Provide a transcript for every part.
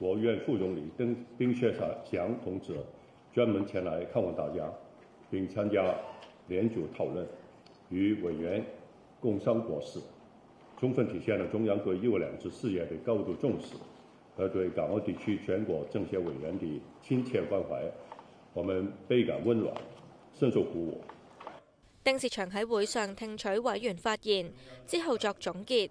國務院副總理丁丁薛祥同志專門前來看望大家，並參加聯組討論，與委員共商國事。充分體現了中央對“一国两制”事業的高度重視和對港澳地區全國政协委員的親切關懷，我們倍感溫暖，深受鼓舞。丁薛祥喺會上聽取委員發言之後作總結，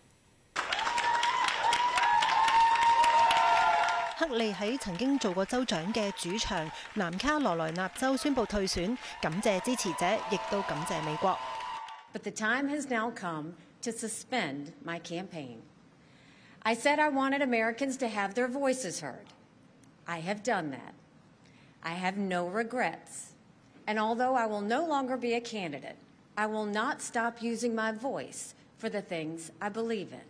克利喺曾经做过州长嘅主场南卡罗来纳州宣布退选，感谢支持者，亦都感谢美国。But the time has now come to suspend my campaign. I said I wanted Americans to have their voices heard. I have done that. I have no regrets. And although I will no longer be a candidate, I will not stop using my voice for the things I believe in.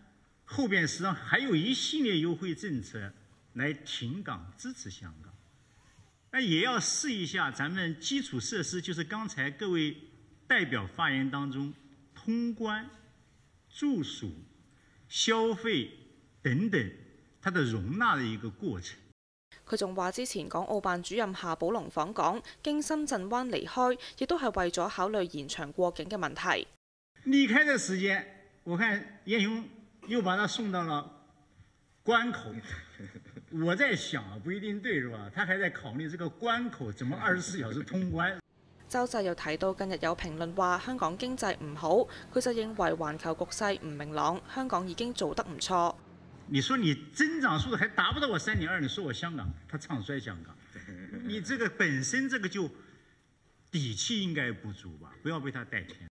後邊實際上还有一系列优惠政策来停港支持香港，那也要试一下咱们基础设施，就是刚才各位代表发言当中通关、住宿、消费等等，它的容纳的一个过程。佢仲話之前港澳辦主任夏寶龍訪港，經深圳灣離開，亦都係為咗考慮延長過境嘅問題。離開嘅時間，我看葉雄。又把他送到了关口，我在想啊，不一定对，是吧？他还在考虑这个关口怎么二十四小时通關。周濟又提到近日有評論話香港經濟唔好，佢就認為環球局勢唔明朗，香港已經做得唔錯。你說你增長速度還達不到我三點二，你說我香港，他唱衰香港，你這個本身這個就底氣應該不足吧？不要被他帶偏。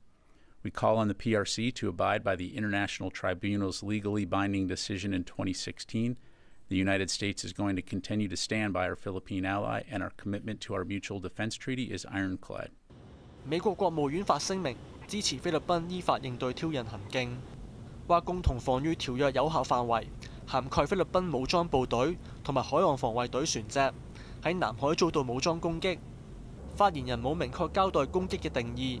We call on the PRC to abide by the International Tribunal's legally binding decision in 2016. The United States is going to continue to stand by our Philippine ally, and our commitment to our mutual defense treaty is ironclad. 美国国务院发声明支持菲律宾依法应对挑衅行径。话共同防御条约有效范围涵盖菲律宾武装部队同埋海岸防卫队船只喺南海遭到武装攻击。发言人冇明确交代攻击嘅定义，